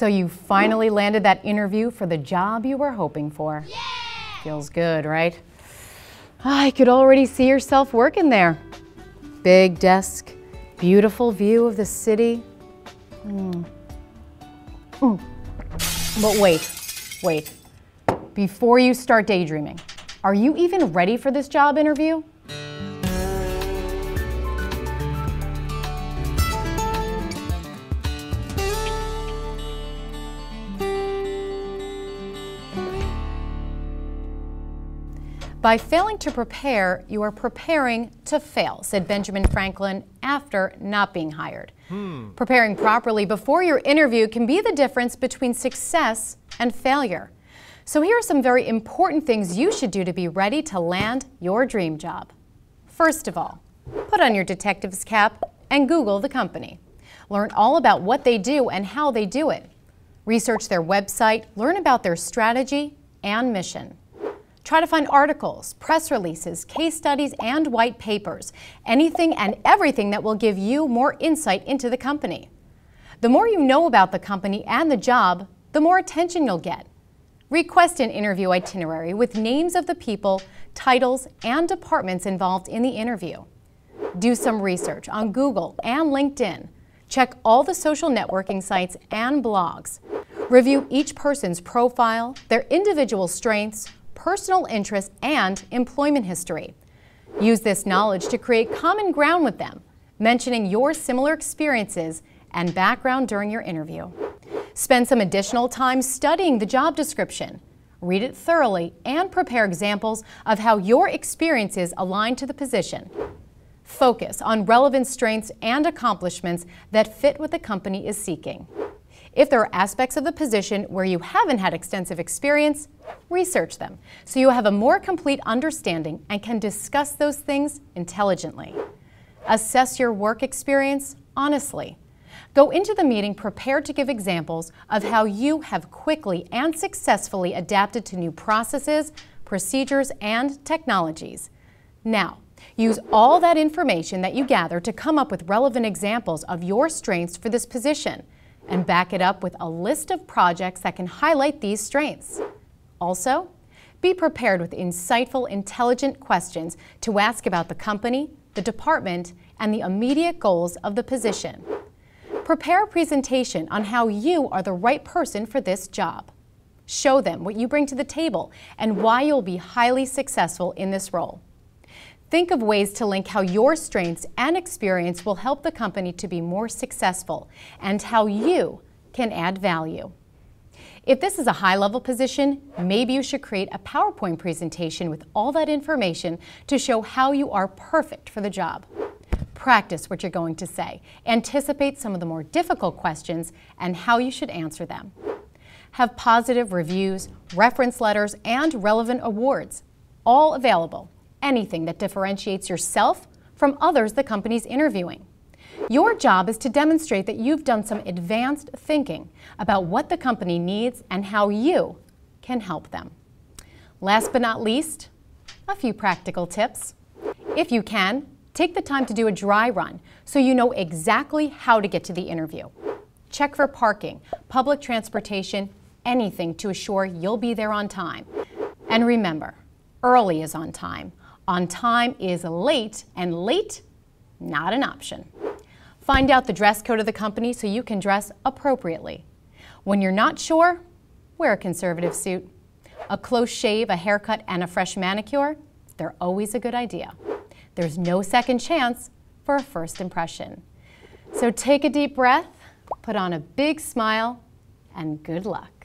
So you finally landed that interview for the job you were hoping for. Yeah! Feels good, right? I could already see yourself working there. Big desk, beautiful view of the city. Mm. Mm. But wait, wait. Before you start daydreaming, are you even ready for this job interview? By failing to prepare, you are preparing to fail, said Benjamin Franklin after not being hired. Hmm. Preparing properly before your interview can be the difference between success and failure. So here are some very important things you should do to be ready to land your dream job. First of all, put on your detective's cap and Google the company. Learn all about what they do and how they do it. Research their website, learn about their strategy and mission. Try to find articles, press releases, case studies, and white papers, anything and everything that will give you more insight into the company. The more you know about the company and the job, the more attention you'll get. Request an interview itinerary with names of the people, titles, and departments involved in the interview. Do some research on Google and LinkedIn. Check all the social networking sites and blogs. Review each person's profile, their individual strengths, personal interests, and employment history. Use this knowledge to create common ground with them, mentioning your similar experiences and background during your interview. Spend some additional time studying the job description. Read it thoroughly and prepare examples of how your experiences align to the position. Focus on relevant strengths and accomplishments that fit what the company is seeking. If there are aspects of the position where you haven't had extensive experience, research them so you have a more complete understanding and can discuss those things intelligently. Assess your work experience honestly. Go into the meeting prepared to give examples of how you have quickly and successfully adapted to new processes, procedures, and technologies. Now, use all that information that you gather to come up with relevant examples of your strengths for this position and back it up with a list of projects that can highlight these strengths. Also, be prepared with insightful, intelligent questions to ask about the company, the department, and the immediate goals of the position. Prepare a presentation on how you are the right person for this job. Show them what you bring to the table and why you'll be highly successful in this role. Think of ways to link how your strengths and experience will help the company to be more successful and how you can add value. If this is a high-level position, maybe you should create a PowerPoint presentation with all that information to show how you are perfect for the job. Practice what you're going to say. Anticipate some of the more difficult questions and how you should answer them. Have positive reviews, reference letters, and relevant awards, all available anything that differentiates yourself from others the company's interviewing. Your job is to demonstrate that you've done some advanced thinking about what the company needs and how you can help them. Last but not least, a few practical tips. If you can, take the time to do a dry run so you know exactly how to get to the interview. Check for parking, public transportation, anything to assure you'll be there on time. And remember, early is on time. On time is late, and late, not an option. Find out the dress code of the company so you can dress appropriately. When you're not sure, wear a conservative suit. A close shave, a haircut, and a fresh manicure, they're always a good idea. There's no second chance for a first impression. So take a deep breath, put on a big smile, and good luck.